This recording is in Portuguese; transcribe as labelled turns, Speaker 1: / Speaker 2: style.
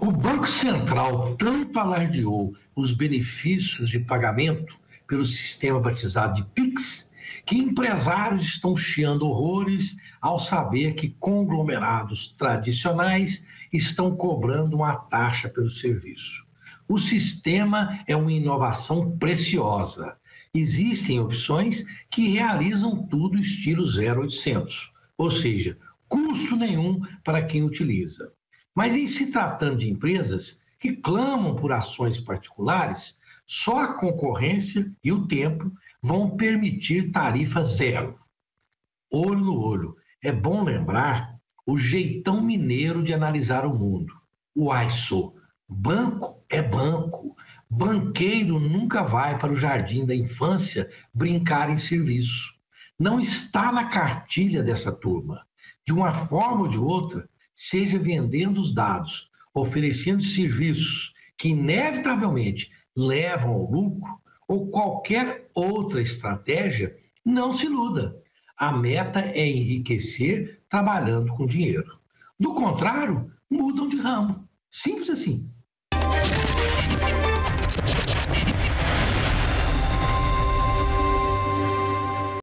Speaker 1: O Banco Central tanto alardeou os benefícios de pagamento pelo sistema batizado de PIX, que empresários estão chiando horrores ao saber que conglomerados tradicionais estão cobrando uma taxa pelo serviço. O sistema é uma inovação preciosa. Existem opções que realizam tudo estilo 0800, ou seja, custo nenhum para quem utiliza. Mas em se tratando de empresas que clamam por ações particulares, só a concorrência e o tempo vão permitir tarifa zero. Olho no olho. É bom lembrar o jeitão mineiro de analisar o mundo. O AISO. Banco é banco. Banqueiro nunca vai para o jardim da infância brincar em serviço. Não está na cartilha dessa turma. De uma forma ou de outra, seja vendendo os dados, oferecendo serviços que inevitavelmente levam ao lucro ou qualquer outra estratégia, não se iluda. A meta é enriquecer trabalhando com dinheiro. Do contrário, mudam de ramo. Simples assim.